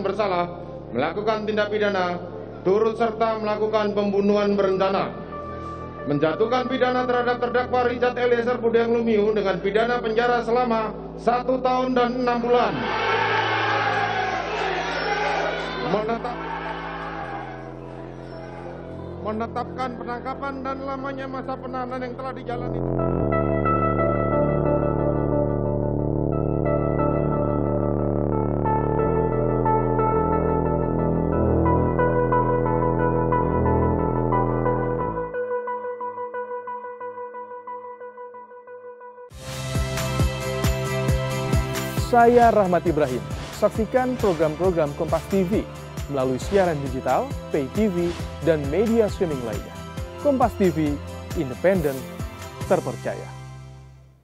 bersalah melakukan tindak pidana turut serta melakukan pembunuhan berencana. Menjatuhkan pidana terhadap terdakwa Richard Eliezer Budiang Lumiu dengan pidana penjara selama satu tahun dan enam bulan. Menetap menetapkan penangkapan dan lamanya masa penahanan yang telah dijalani Saya Rahmat Ibrahim. Saksikan program-program Kompas TV melalui siaran digital, pay TV, dan media streaming lainnya. Kompas TV, independen, terpercaya.